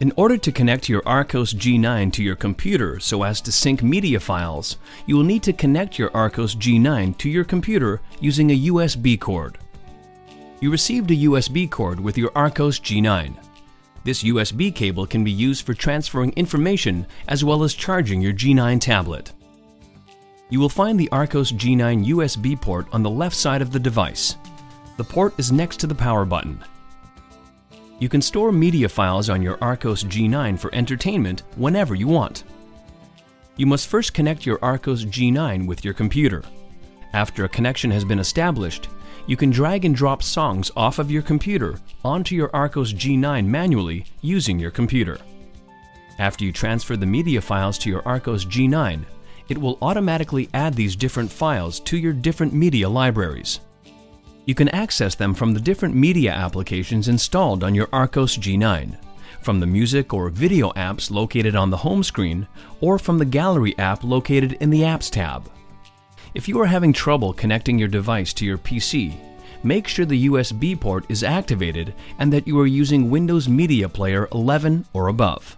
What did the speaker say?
In order to connect your Archos G9 to your computer so as to sync media files, you will need to connect your Archos G9 to your computer using a USB cord. You received a USB cord with your Archos G9. This USB cable can be used for transferring information as well as charging your G9 tablet. You will find the Archos G9 USB port on the left side of the device. The port is next to the power button. You can store media files on your Archos G9 for entertainment whenever you want. You must first connect your Archos G9 with your computer. After a connection has been established, you can drag and drop songs off of your computer onto your Archos G9 manually using your computer. After you transfer the media files to your Archos G9, it will automatically add these different files to your different media libraries. You can access them from the different media applications installed on your Archos G9, from the music or video apps located on the home screen, or from the gallery app located in the Apps tab. If you are having trouble connecting your device to your PC, make sure the USB port is activated and that you are using Windows Media Player 11 or above.